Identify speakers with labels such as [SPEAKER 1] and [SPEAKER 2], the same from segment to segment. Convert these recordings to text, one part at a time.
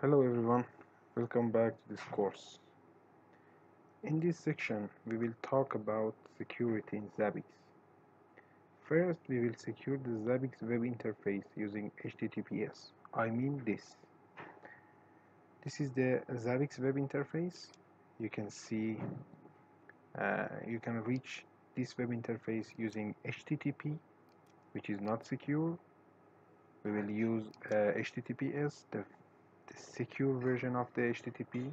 [SPEAKER 1] Hello everyone, welcome back to this course. In this section, we will talk about security in Zabbix. First, we will secure the Zabbix web interface using HTTPS. I mean this. This is the Zabbix web interface. You can see, uh, you can reach this web interface using HTTP, which is not secure. We will use uh, HTTPS, the secure version of the HTTP.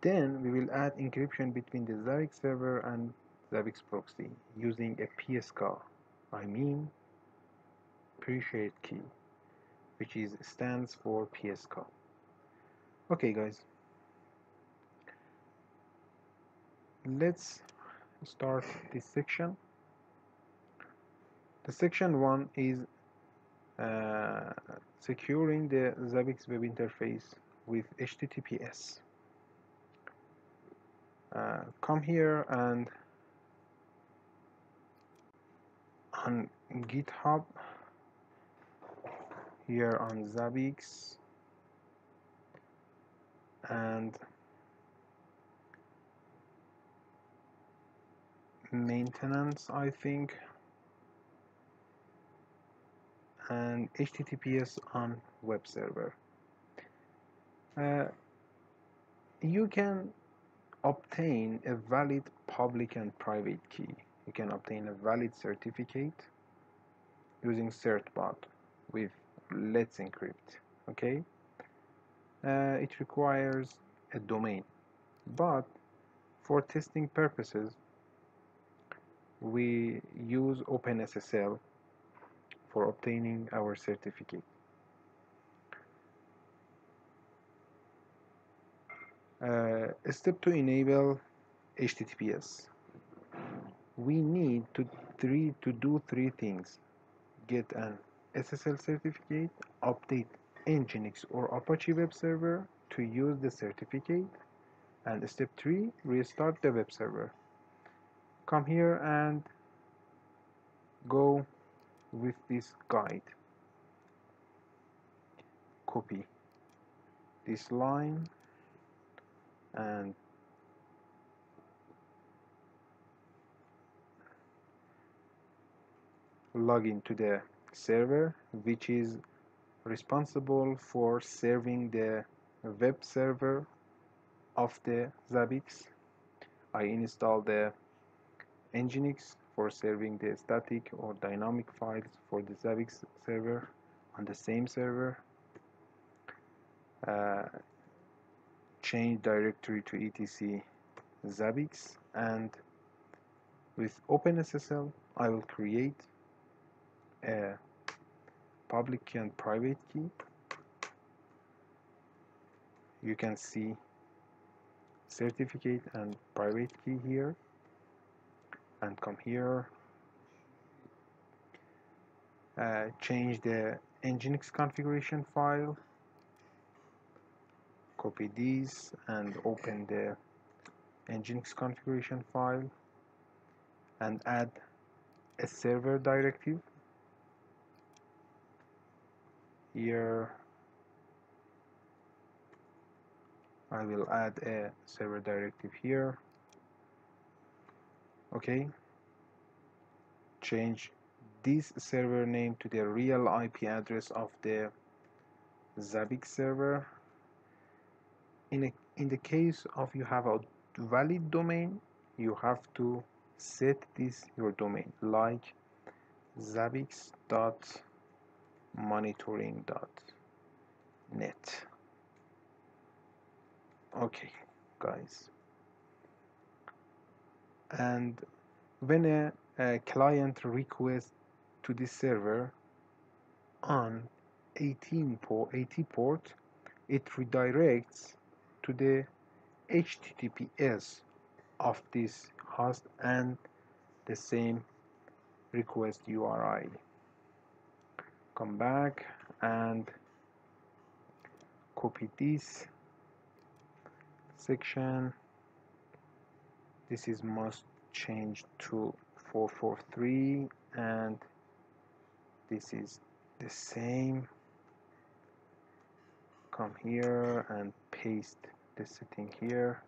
[SPEAKER 1] Then we will add encryption between the Zabbix server and Zabbix proxy using a PSK, I mean pre-shared key, which is stands for PSK. Okay, guys. Let's start this section. The section one is securing the Zabbix web interface with HTTPS. Uh, come here and on GitHub here on Zabbix and maintenance I think and HTTPS on web server. Uh, you can obtain a valid public and private key. You can obtain a valid certificate using certbot with Let's Encrypt. Okay, uh, it requires a domain, but for testing purposes, we use OpenSSL for obtaining our certificate. Uh, step to enable HTTPS. We need to three to do three things: get an SSL certificate, update Nginx or Apache web server to use the certificate, and step three: restart the web server. Come here and go with this guide. Copy this line and log into the server which is responsible for serving the web server of the Zabbix. I install the Nginx for serving the static or dynamic files for the Zabbix server on the same server. Uh, change directory to etc Zabbix and with OpenSSL I will create a public and private key. You can see certificate and private key here and come here. Uh, change the nginx configuration file. Copy these and open the nginx configuration file and add a server directive. Here I will add a server directive here okay. Change this server name to the real IP address of the Zabbix server. In a, in the case of you have a valid domain you have to set this your domain like zabbix.monitoring.net okay guys and when a, a client requests to this server on 18 port 80 port it redirects to the HTTPS of this host and the same request URI come back and copy this section this is must change to 443 and this is the same. Come here and paste the setting here.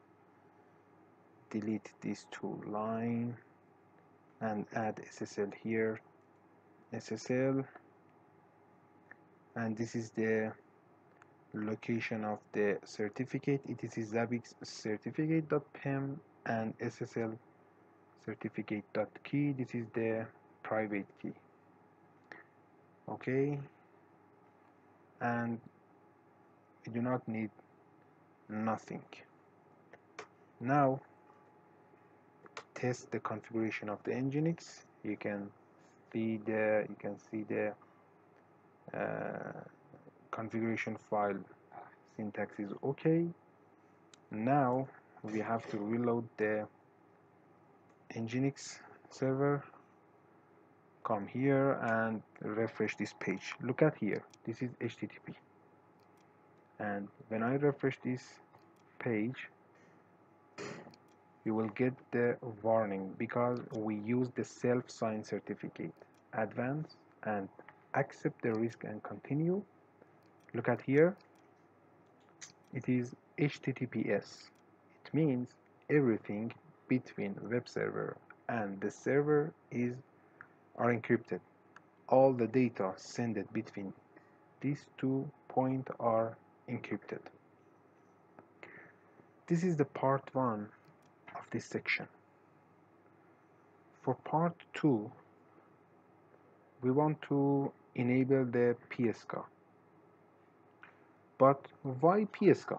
[SPEAKER 1] Delete these two line and add SSL here. SSL and this is the location of the certificate. It is Zabbix certificate.pem and SSL certificate.key this is the private key. Okay? And we do not need nothing. Now test the configuration of the nginx. You can see the you can see the uh, configuration file. Syntax is okay. Now we have to reload the nginx server come here and refresh this page. Look at here this is HTTP and when I refresh this page you will get the warning because we use the self-signed certificate. Advance and accept the risk and continue. Look at here it is HTTPS means everything between web server and the server is are encrypted. All the data sent between these two points are encrypted. This is the part one of this section. For part two we want to enable the PSK but why PSK